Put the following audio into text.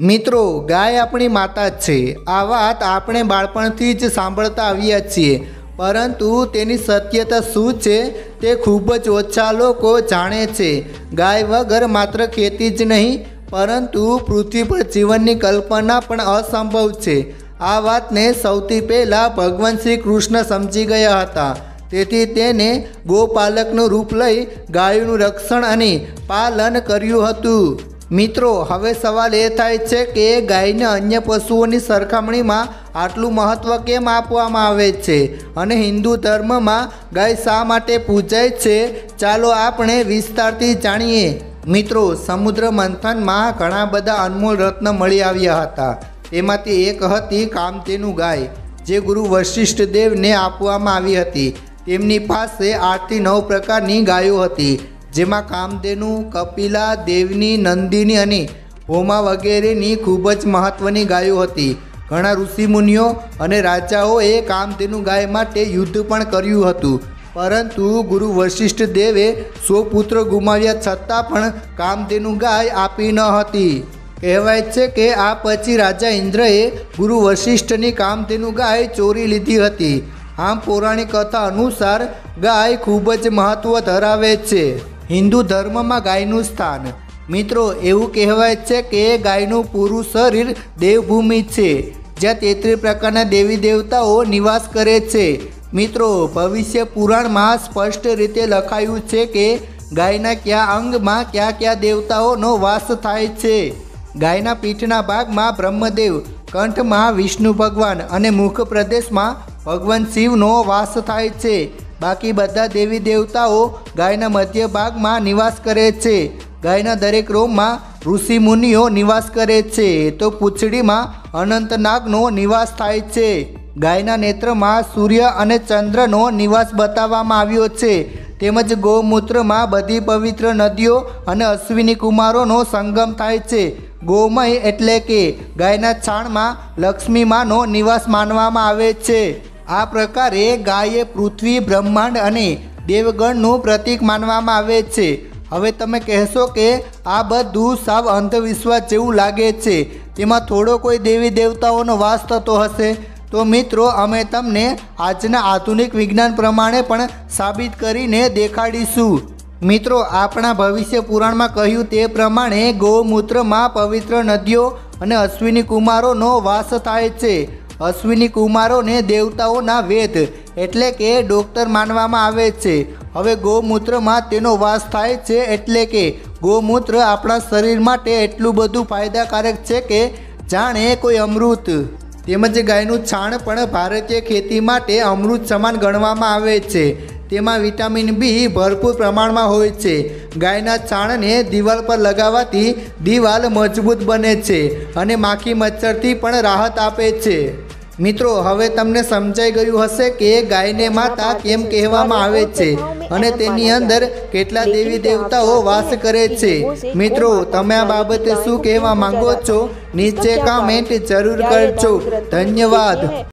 મિત્રો, ગાય આપણી માતા જ છે. આ વાત આપણે બાળપણથી જ સાંભળતા આવ્યા છીએ. પરંતુ તેની સત્યતા શું છે તે ખૂબ જ ઓછા લોકો જાણે છે. ગાય વગર માત્ર ખેતી જ નહીં, પરંતુ પૃથ્વી પર જીવનની કલ્પના પણ અસંભવ છે. આ વાતને સૌથી પહેલાં ભગવાન શ્રી કૃષ્ણ સમજી ગયા હતા. તેથી તેને ગોપાલકનું રૂપ લઈ ગાયનું રક્ષણ અને પાલન કર્યું હતું. મિત્રો, હવે સવાલ એ થાય છે કે ગાયને અન્ય પશુઓની સરખામણીમાં આટલું મહત્ત્વ કેમ આપવામાં આવે છે? અને હિન્દુ ધર્મમાં ગાય શા માટે પૂજાય છે? ચાલો આપણે વિસ્તારથી જાણીએ. મિત્રો, સમુદ્ર મંથનમાં ઘણા બધા અનમોલ રત્ન મળી આવ્યા હતા. તેમાંથી એક હતી કામતેનું ગાય, જે ગુરુ વશિષ્ઠ દેવને આપવામાં આવી હતી. તેમની પાસે આઠથી નવ પ્રકારની ગાયો હતી. જેમાં કામધેનુ, કપિલા, દેવની, નંદિની અને હોમા વગેરેની ખૂબ જ મહત્ત્વની ગાયો હતી. ઘણા ઋષિમુનિઓ અને રાજાઓએ કામધેનુ ગાય માટે યુદ્ધ પણ કર્યું હતું. પરંતુ ગુરુ વશિષ્ઠ દેવે સો પુત્ર ગુમાવ્યા છતાં પણ કામધેનુ ગાય આપી ન હતી. કહેવાય છે કે આ પછી રાજા ઇન્દ્રએ ગુરુ વશિષ્ઠની કામધેનુ ગાય ચોરી લીધી હતી. આમ પૌરાણિક કથા અનુસાર ગાય ખૂબ જ મહત્ત્વ ધરાવે છે. હિન્દુ ધર્મમાં ગાયનું સ્થાન. મિત્રો, એવું કહેવાય છે કે ગાયનું પૂરું શરીર દેવભૂમિ છે, જ્યાં તેત્રીસ પ્રકારના દેવી દેવતાઓ નિવાસ કરે છે. મિત્રો, ભવિષ્ય પુરાણમાં સ્પષ્ટ રીતે લખાયું છે કે ગાયના કયા અંગમાં કયા કયા દેવતાઓનો વાસ થાય છે. ગાયના પીઠના ભાગમાં બ્રહ્મદેવ, કંઠમાં વિષ્ણુ ભગવાન અને મુખ પ્રદેશમાં ભગવાન શિવનો વાસ થાય છે. બાકી બધા દેવી દેવતાઓ ગાયના મધ્ય ભાગમાં નિવાસ કરે છે. ગાયના દરેક રોમમાં ઋષિ મુનિઓ નિવાસ કરે છે. તો પૂંછડીમાં અનંતનાગનો નિવાસ થાય છે. ગાયના નેત્રમાં સૂર્ય અને ચંદ્રનો નિવાસ બતાવવામાં આવ્યો છે. તેમજ ગૌમૂત્રમાં બધી પવિત્ર નદીઓ અને અશ્વિની કુમારોનો સંગમ થાય છે. ગૌમય એટલે કે ગાયના છાણમાં લક્ષ્મીમાનો નિવાસ માનવામાં આવે છે. આ પ્રકારે ગાય, પૃથ્વી, બ્રહ્માંડ અને દેવગણનું પ્રતીક માનવામાં આવે છે. હવે તમે કહેશો કે આ બધું સાવ અંધવિશ્વાસ જેવું લાગે છે. તેમાં થોડો કોઈ દેવી દેવતાઓનો વાસ થતો હશે. તો મિત્રો, અમે તમને આજના આધુનિક વિજ્ઞાન પ્રમાણે પણ સાબિત કરીને દેખાડીશું. મિત્રો, આપણા ભવિષ્ય પુરાણમાં કહ્યું તે પ્રમાણે ગૌમૂત્રમાં પવિત્ર નદીઓ અને અશ્વિની કુમારોનો વાસ થાય છે. અશ્વિની કુમારોને દેવતાઓના વેદ એટલે કે ડોક્ટર માનવામાં આવે છે. હવે ગૌમૂત્રમાં તેનો વાસ થાય છે એટલે કે ગૌમૂત્ર આપણા શરીર માટે એટલું બધું ફાયદાકારક છે કે જાણે કોઈ અમૃત. તેમજ ગાયનું છાણ પણ ભારતીય ખેતી માટે અમૃત સમાન ગણવામાં આવે છે. તેમાં વિટામિન બી ભરપૂર પ્રમાણમાં હોય છે. ગાયના છાણને દિવાલ પર લગાવવાથી દિવાલ મજબૂત બને છે અને માખી મચ્છરથી પણ રાહત આપે છે. મિત્રો, હવે તમને સમજાઈ ગયું હશે કે ગાયને માતા કેમ કહેવામાં આવે છે અને તેની અંદર કેટલા દેવી દેવતાઓ વાસ કરે છે. મિત્રો, તમે આ બાબતે શું કહેવા માંગો છો? નીચે કામેન્ટ જરૂર કરજો. ધન્યવાદ.